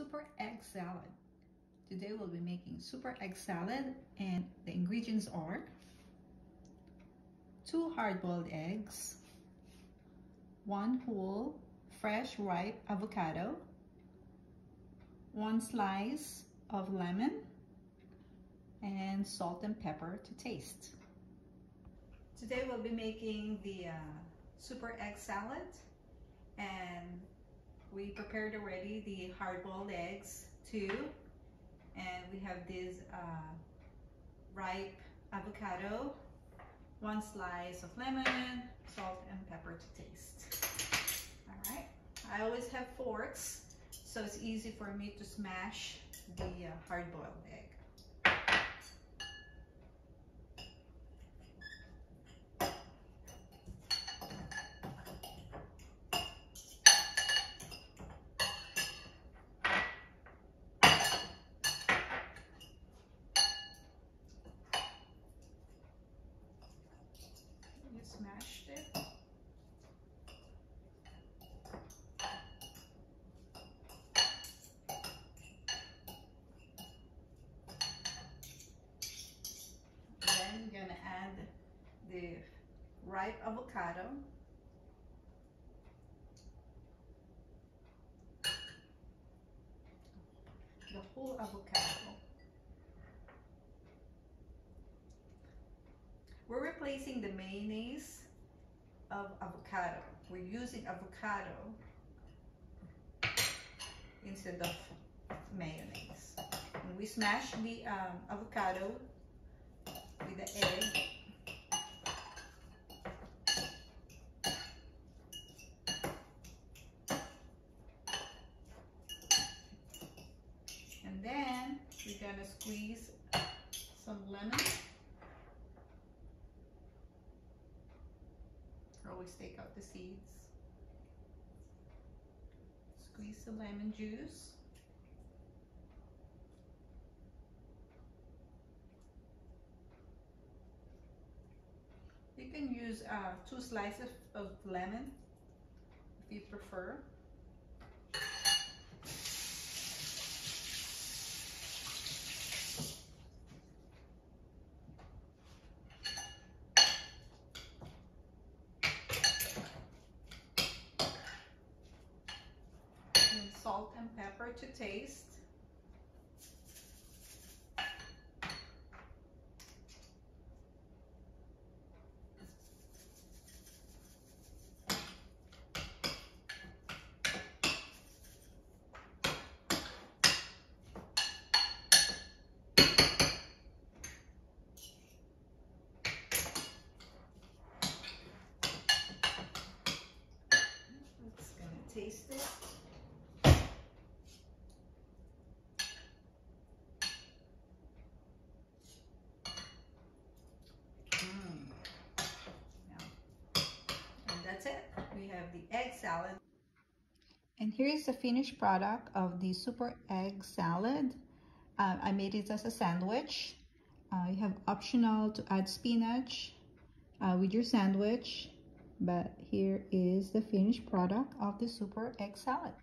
super egg salad. Today we'll be making super egg salad and the ingredients are two hard-boiled eggs, one whole fresh ripe avocado, one slice of lemon, and salt and pepper to taste. Today we'll be making the uh, super egg salad and we prepared already the hard-boiled eggs too. And we have this uh, ripe avocado one slice of lemon salt and pepper to taste. All right. I always have forks so it's easy for me to smash the uh, hard-boiled egg smashed it. Then you're gonna add the ripe avocado. The whole avocado. We're replacing the mayonnaise of avocado. We're using avocado instead of mayonnaise. And we smash the um, avocado with the egg. Then we're gonna squeeze some lemon. always take out the seeds. Squeeze the lemon juice. You can use uh, two slices of lemon if you prefer. Salt and pepper to taste. Taste it. That's it. We have the egg salad. And here's the finished product of the super egg salad. Uh, I made it as a sandwich. Uh, you have optional to add spinach uh, with your sandwich. But here is the finished product of the super egg salad.